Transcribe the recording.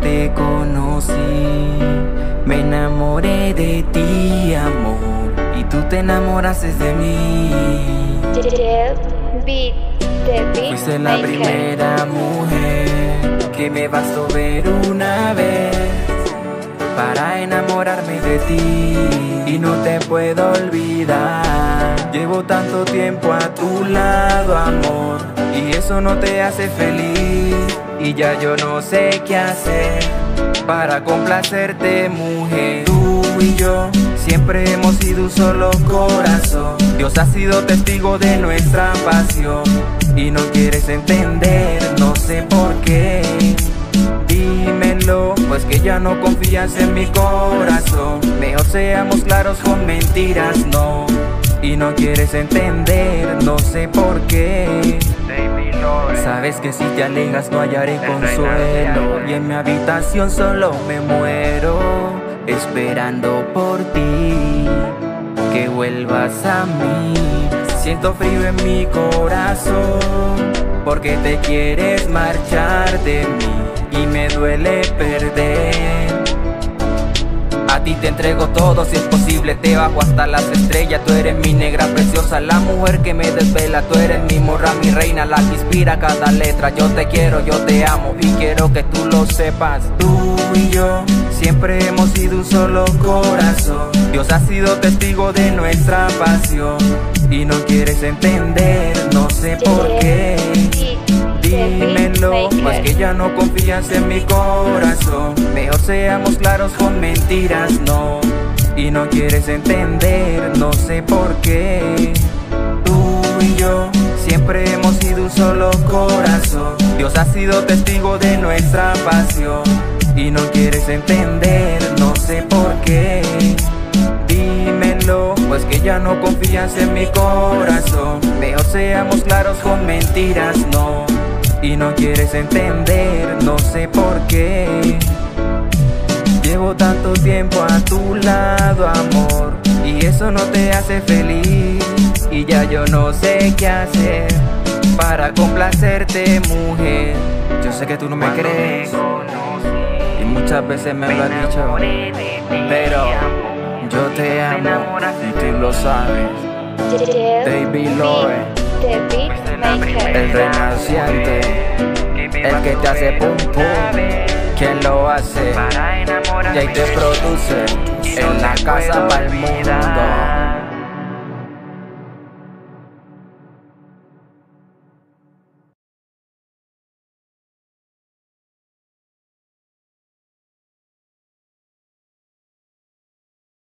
te conocí, me enamoré de ti, amor, y tú te enamoraste de mí. Fuiste la primera mujer que me bastó ver una vez para enamorarme de ti y no te puedo olvidar. Llevo tanto tiempo a tu lado, amor, y eso no te hace feliz. Y ya yo no sé qué hacer para complacerte, mujer. Tú y yo siempre hemos sido un solo corazón. Dios ha sido testigo de nuestra pasión y no quieres entender, no sé por qué. Dímelo, pues que ya no confías en mi corazón. Mejor seamos claros con mentiras, no. Y no quieres entender, no sé por qué. Sabes que si te alejas no hallaré consuelo. Y en mi habitación solo me muero Esperando por ti Que vuelvas a mí. Siento frío en mi corazón Porque te quieres marchar de mí Y me duele perder a ti te entrego todo, si es posible te bajo hasta las estrellas Tú eres mi negra preciosa, la mujer que me desvela Tú eres mi morra, mi reina, la que inspira cada letra Yo te quiero, yo te amo y quiero que tú lo sepas Tú y yo siempre hemos sido un solo corazón Dios ha sido testigo de nuestra pasión Y no quieres entender, no sé por qué Pues que ya no confías en mi corazón. Mejor seamos claros con mentiras, no. Y no quieres entender, no sé por qué. Tú y yo siempre hemos sido un solo corazón. Dios ha sido testigo de nuestra pasión. Y no quieres entender, no sé por qué. Dímelo, pues que ya no confías en mi corazón. Mejor seamos claros con mentiras, no y no quieres entender, no sé por qué. Llevo tanto tiempo a tu lado, amor Y eso no te hace feliz. Y ya yo no sé qué hacer Para complacerte, mujer. Yo sé que tú no me crees Y muchas veces me lo has dicho Pero yo te amo. Y tú lo sabes. Baby El renaciente, el que te hace pum pum, quien lo hace, y ahí te produce en la casa para el mundo.